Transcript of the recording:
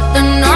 I don't know.